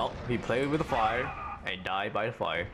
Oh, he played with the fire and died by the fire.